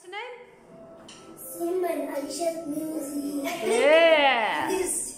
What's your name? Simon Aishat Music. Yeah. this